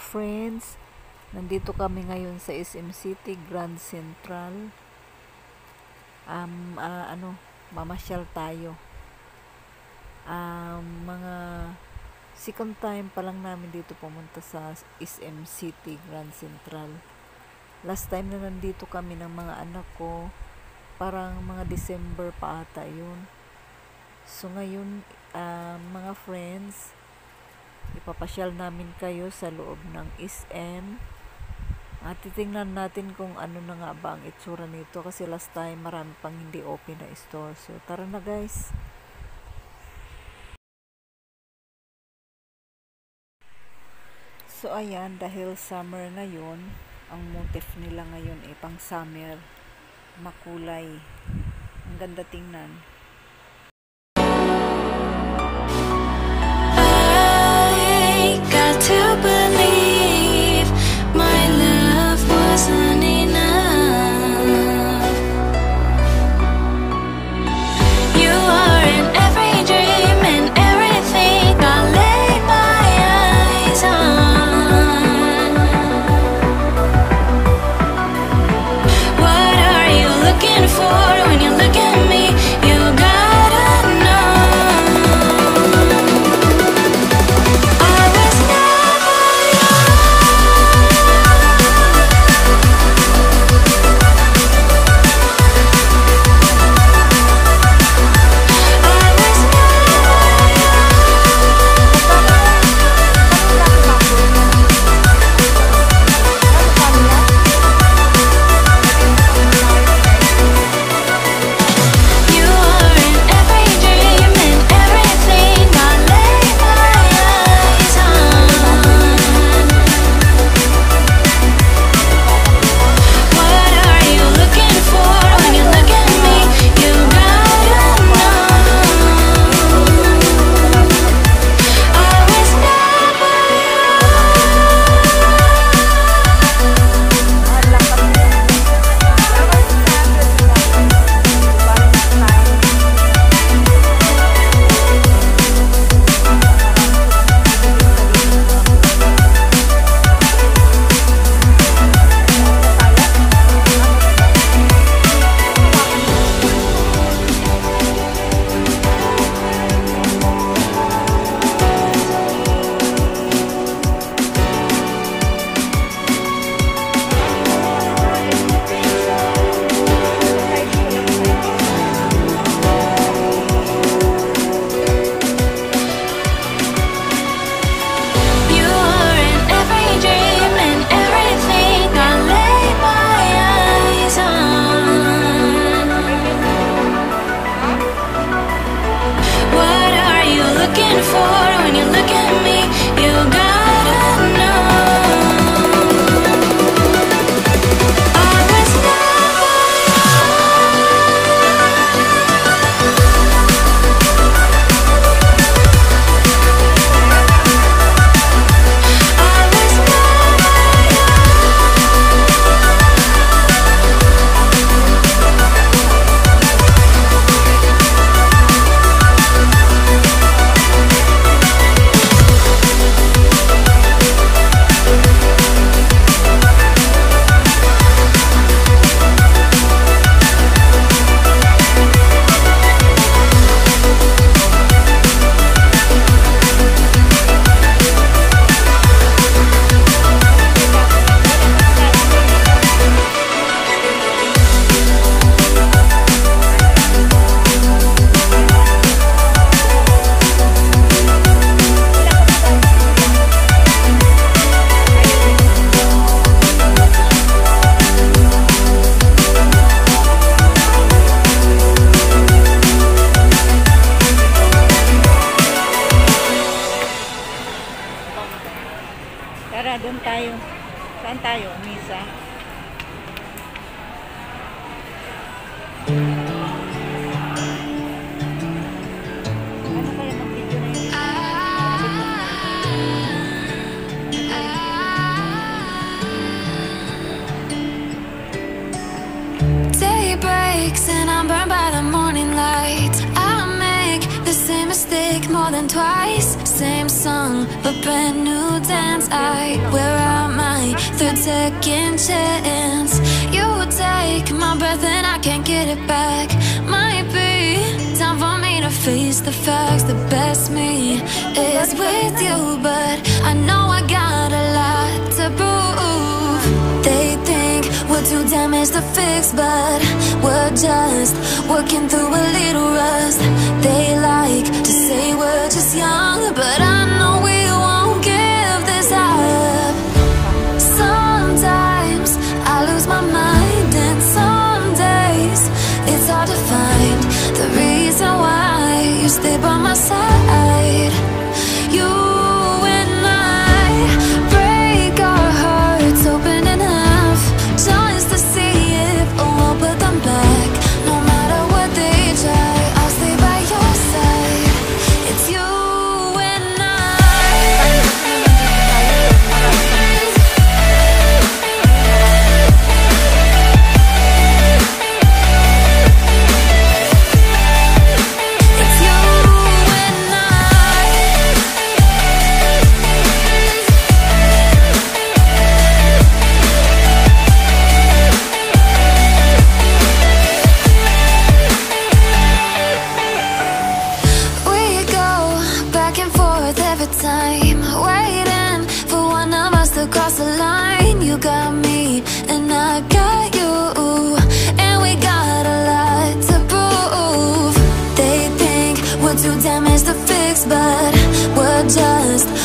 Friends, nandito kami ngayon sa SM City Grand Central. Um, ah, ano, mamasyal tayo. Um, mga second time pa lang namin dito pumunta sa SM City Grand Central. Last time na nandito kami ng mga anak ko, parang mga December pa ata yun. So ngayon, uh, mga friends, ipapasyal namin kayo sa loob ng SM at titingnan natin kung ano na nga ba ang itsura nito kasi last time marami pang hindi open na store. So tara na guys. So ayan dahil summer ngayon ang motif nila ngayon ay pang summer makulay ang ganda tingnan breaks and I'm burned by the morning light more than twice. Same song, but brand new dance. I wear out my third second chance. You take my breath and I can't get it back. Might be time for me to face the facts. The best me is with you, but I know we're to fix, but we're just working through a little rust. They like to say we're just young, but I You got me, and I got you, and we got a lot to prove. They think we're too damaged to fix, but we're just